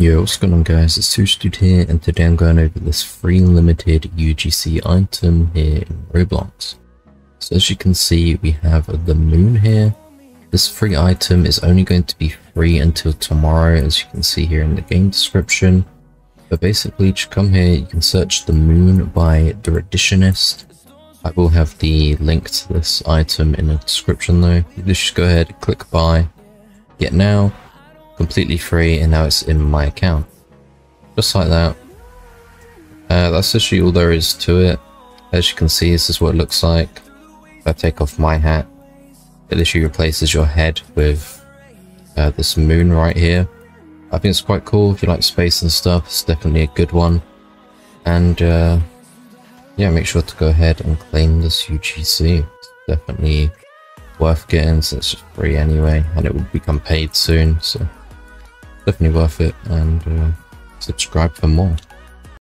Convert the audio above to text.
Yo, what's going on guys, it's Dude here and today I'm going over this free limited UGC item here in Roblox. So as you can see we have the moon here. This free item is only going to be free until tomorrow as you can see here in the game description. But basically to come here you can search the moon by the Reditionist. I will have the link to this item in the description though. You just go ahead, click buy, get now, completely free and now it's in my account. Just like that. Uh, that's literally all there is to it. As you can see, this is what it looks like. If I take off my hat, it literally replaces your head with uh, this moon right here. I think it's quite cool if you like space and stuff. It's definitely a good one. And uh, yeah, make sure to go ahead and claim this UGC. It's definitely worth getting since it's free anyway and it will become paid soon. So definitely worth it and uh, subscribe for more.